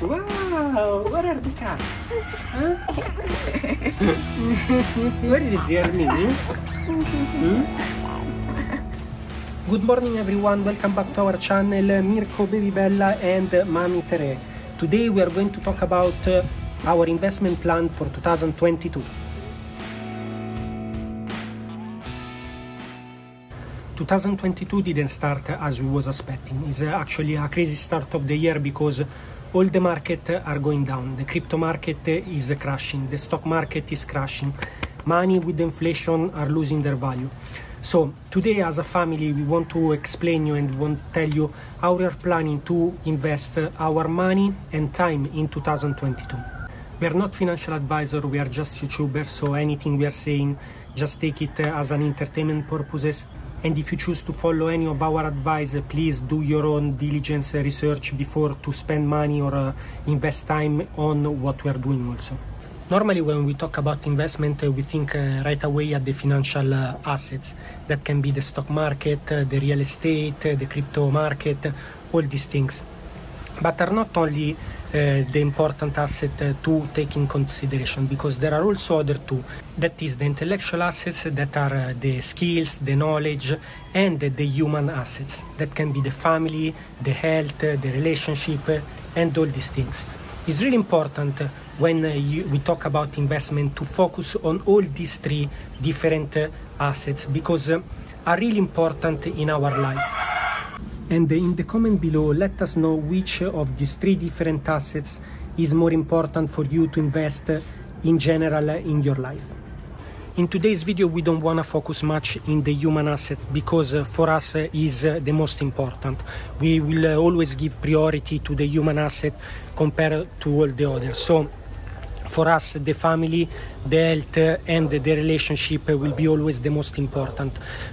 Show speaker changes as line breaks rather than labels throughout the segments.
Wow, what are the cats? Huh? what is your name? Hmm? Good morning everyone, welcome back to our channel Mirco Baby Bella and Mami Tere. Today we are going to talk about uh, our investment plan for 2022. 2022 didn't start as we was expecting. It's actually a crazy start of the year because all the market are going down. The crypto market is crashing. The stock market is crashing. Money with inflation are losing their value. So today as a family we want to explain you and want to tell you how we are planning to invest our money and time in 2022. We are not financial advisor, we are just YouTubers, so anything we are saying just take it as an entertainment purposes and if you choose to follow any of our advice please do your own diligence research before to spend money or uh, invest time on what we are doing also. Normally when we talk about investment uh, we think uh, right away at the financial assets. That can be the stock market the real estate the crypto market all these things but are not only uh, the important asset uh, to take in consideration because there are also other two. That is the intellectual assets that are uh, the skills the knowledge and the human assets that can be the family the health the relationship and all these things. It's really important when you, we talk about investment to focus on all these three different assets because are really important in our life and in the comment below let us know which of these three different assets is more important for you to invest in general in your life. In today's video we don't want to focus much in the human asset because uh, for us uh, is uh, the most important. We will always give priority to the human asset compared to all the others. So for us the family the health and the relationship will be always the most important.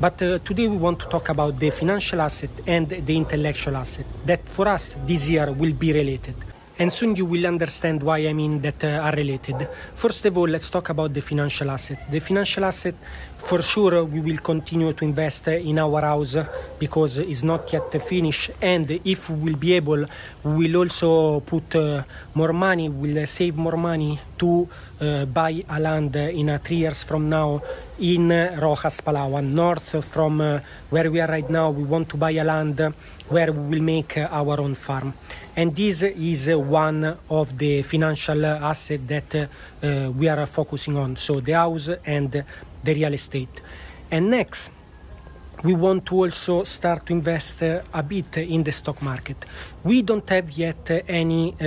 But uh, today we want to talk about the financial asset and the intellectual asset that for us this year will be related and soon you will understand why I mean that uh, are related. First of all, let's talk about the financial asset. The financial asset, for sure, we will continue to invest in our house because it's not yet finished. And if we will be able, we will also put uh, more money, we'll save more money to uh, buy a land in uh, three years from now in Roxas, Palawan, north from uh, where we are right now. We want to buy a land where we will make our own farm. And this is one of the financial assets that uh, we are focusing on. So the house and the real estate. And next we want to also start to invest uh, a bit in the stock market. We don't have yet any uh,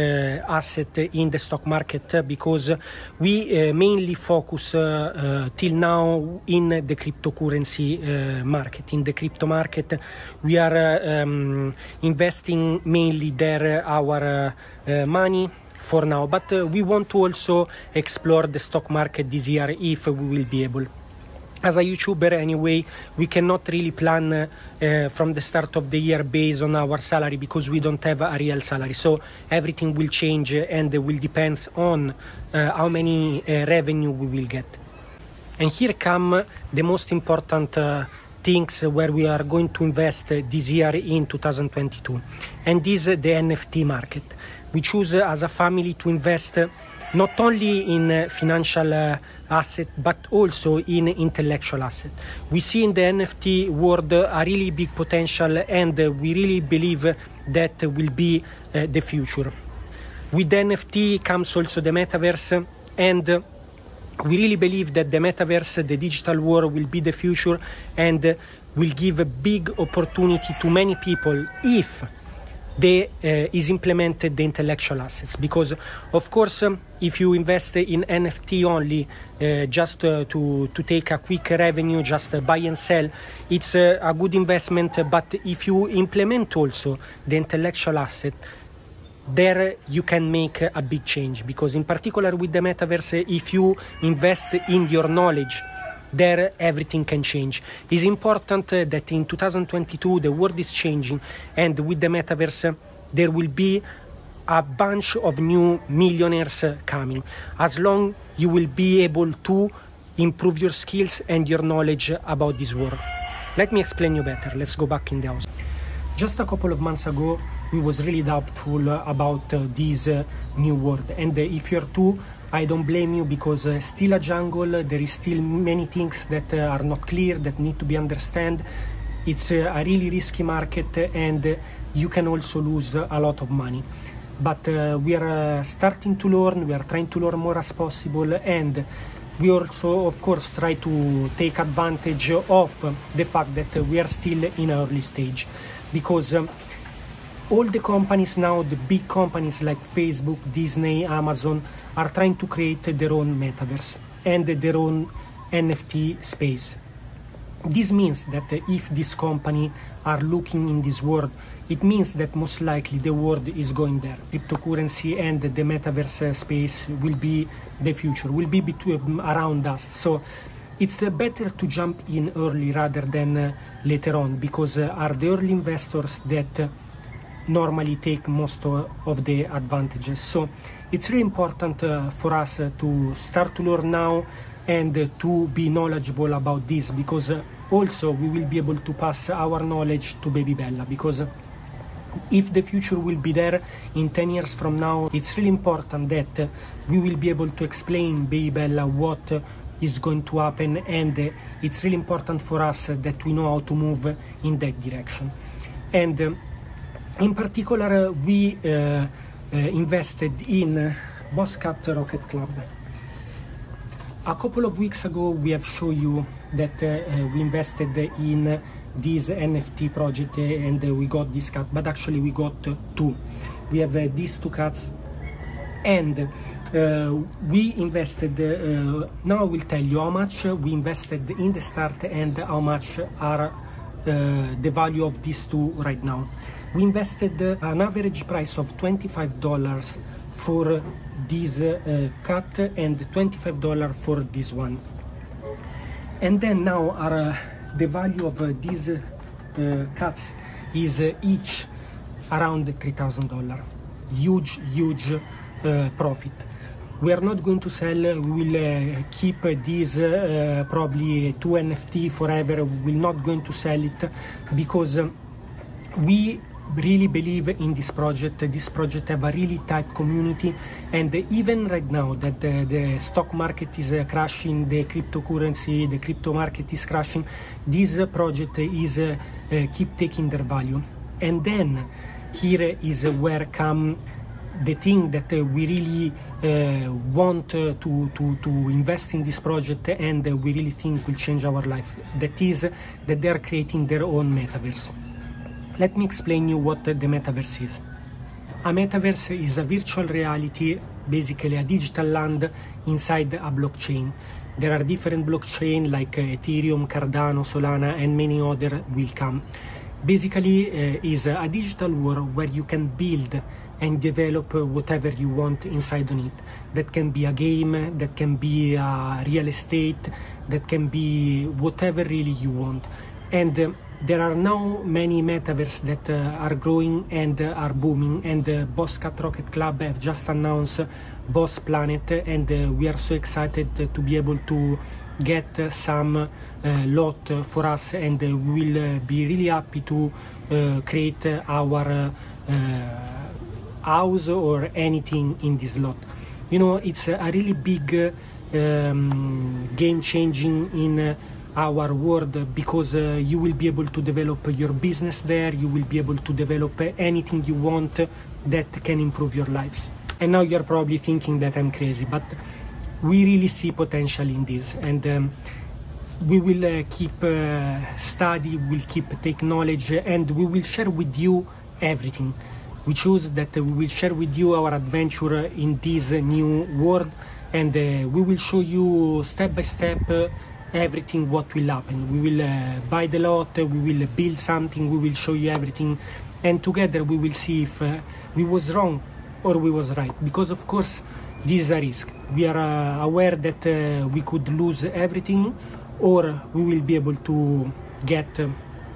asset in the stock market because we uh, mainly focus uh, uh, till now in the cryptocurrency uh, market. In the crypto market, we are um, investing mainly there our money for now, but we want to also explore the stock market this year if we will be able as a YouTuber anyway, we cannot really plan uh, from the start of the year based on our salary because we don't have a real salary. So everything will change and will depends on uh, how many uh, revenue we will get. And here come the most important uh, things where we are going to invest this year in 2022. And this the NFT market. We choose as a family to invest not only in uh, financial uh, asset but also in intellectual asset. We see in the NFT world uh, a really big potential and uh, we really believe that will be uh, the future. With the NFT comes also the metaverse and we really believe that the metaverse, the digital world will be the future and will give a big opportunity to many people if the, uh, is implemented the intellectual assets. Because of course um, if you invest in nft only uh, just uh, to, to take a quick revenue just uh, buy and sell it's uh, a good investment. But if you implement also the intellectual asset there you can make a big change. Because in particular with the metaverse if you invest in your knowledge there everything can change. It's important that in 2022 the world is changing and with the metaverse there will be a bunch of new millionaires coming as long you will be able to improve your skills and your knowledge about this world. Let me explain you better. Let's go back in the house. Just a couple of months ago we was really doubtful about uh, this uh, new world. And uh, if you're too, I don't blame you because uh, still a jungle, there is still many things that uh, are not clear, that need to be understood. It's uh, a really risky market and you can also lose a lot of money. But we are starting to learn, we are trying to learn more as possible and we also of course try to take advantage of the fact that we are still in early stage because um, all the companies now, the big companies like Facebook, Disney, Amazon, are trying to create their own metaverse and their own NFT space. This means that if this company are looking in this world, it means that most likely the world is going there. Cryptocurrency and the metaverse space will be the future, will be between around us. So it's uh, better to jump in early rather than uh, later on because uh, are the early investors that normally take most of the advantages. So it's really important uh, for us uh, to start to learn now and uh, to be knowledgeable about this because uh, also we will be able to pass our knowledge to Baby Bella because if the future will be there in 10 years from now, it's really important that we will be able to explain Baby Bella what is going to happen and it's really important for us that we know how to move in that direction. And in particular, we uh, uh, invested in Boss Cat Rocket Club. A couple of weeks ago, we have shown you that uh, we invested in this NFT project and we got this cat, but actually we got two. We have these two cats and uh, we invested uh, now I will tell you how much we invested in the start and how much are uh, the value of these two right now we invested an average price of $25 for this uh, cut and $25 for this one. And then now our uh, the value of uh, these uh, cuts is uh, each around $3000 huge huge uh, profit. We are not going to sell we will keep these probably two nft forever. We will not going to sell it because we really believe in this project. This project have a really tight community, and even right now that the, the stock market is uh, crashing, the cryptocurrency, the crypto market is crashing, this project is uh, uh, keep taking their value. And then here is where come the thing that uh, we really uh, want uh, to, to, to invest in this project and we really think will change our life. That is that they are creating their own metaverse. Let me explain you what the metaverse is. A metaverse is a virtual reality, basically a digital land inside a blockchain. There are different blockchain like Ethereum, Cardano, Solana and many other will come. Basically uh, is a digital world where you can build and develop whatever you want inside on it. That can be a game, that can be a real estate, that can be whatever really you want. And uh, there are now many metaverse that uh, are growing and uh, are booming and uh, Boss Cat Rocket Club have just announced Boss Planet and uh, we are so excited to be able to get some uh, lot for us and we will be really happy to create our house or anything in this lot. You know, it's a really big um, game changing in our world because uh, you will be able to develop your business there you will be able to develop anything you want that can improve your lives. And now you're probably thinking that i'm crazy but we really see potential in this. And um, we will uh, keep uh, study we'll keep take knowledge and we will share with you everything. We choose that we will share with you our adventure in this new world and uh, we will show you step by step everything what will happen. We will uh, buy the lot, we will build something, we will show you everything, and together we will see if uh, we was wrong or we was right. Because of course, this is a risk. We are uh, aware that uh, we could lose everything, or we will be able to get uh,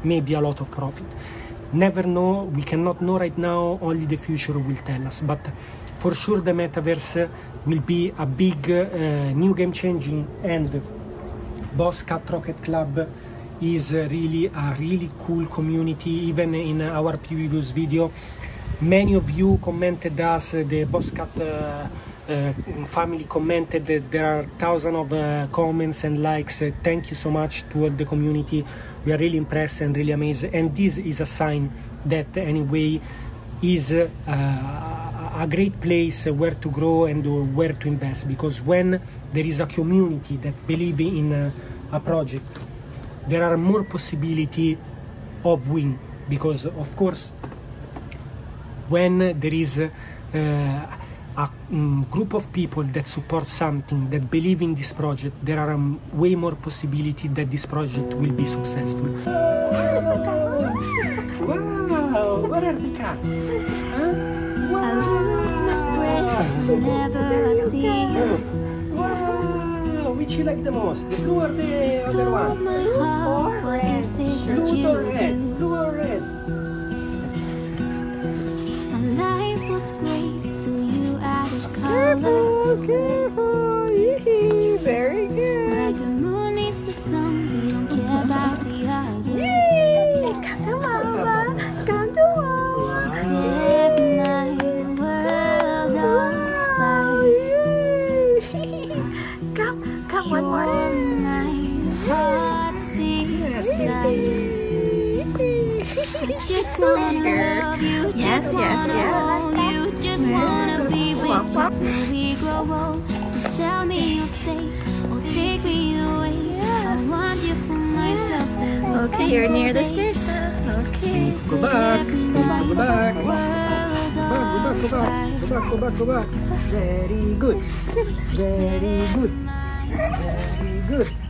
maybe a lot of profit. Never know. We cannot know right now. Only the future will tell us. But for sure, the metaverse will be a big uh, new game changing and Boss Cat Rocket Club is really a really cool community even in our previous video many of you commented us, the Boss Cat uh, uh, family commented that there are thousands of uh, comments and likes. Thank you so much to all the community. We are really impressed and really amazed. And this is a sign that anyway is uh, a great place where to grow and where to invest because when there is a community that believe in uh, a project there are more possibility of win because of course when there is uh, a um, group of people that support something that believe in this project there are um, way more possibility that this project will be successful.
Wow what are the cats
whenever I see you.
Wow, which you like the most? The blue or the other one?
My heart, what is it that
Blue or red? Blue or red?
My life was great till you added colors.
careful. Very good. Womp, womp.
till we grow old. Just tell me you'll stay or take me away. I want you for myself.
Okay, you're near the stairs now. Okay.
Go back. Go back. Go
World
back, go back, go back. Go back, go back, go back. Very good. Very good. Very good.